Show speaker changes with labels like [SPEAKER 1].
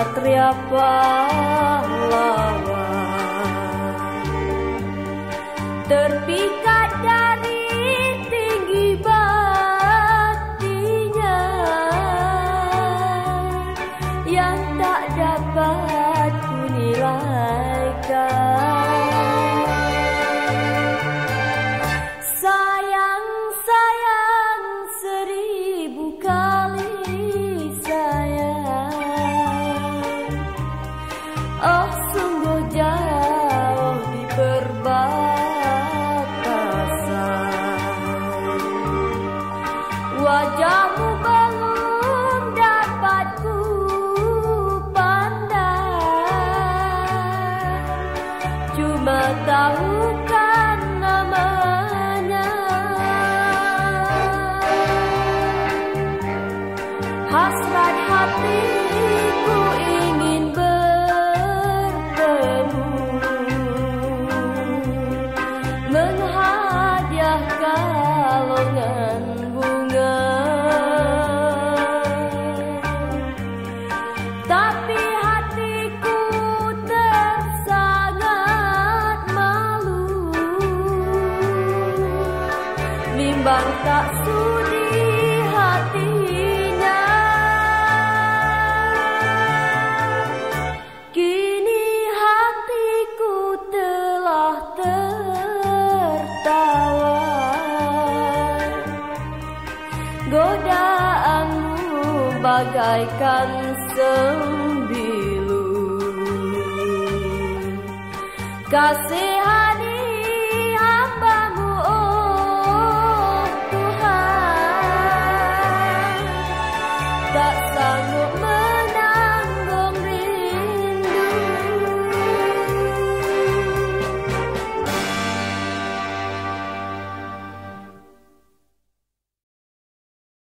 [SPEAKER 1] satria pahlawan. Terpikat dari tinggi batinya yang tak dapat kunilaikan wajahmu belum dapat ku pandang cuma tahukan namanya. Hasrat hatiku ingin bertemu. Menghadiah kalongan bimbang tak sudi hatinya. Kini hatiku telah tertawa. Godaanmu bagaikan sembilu. Kasih ra sang nước mắt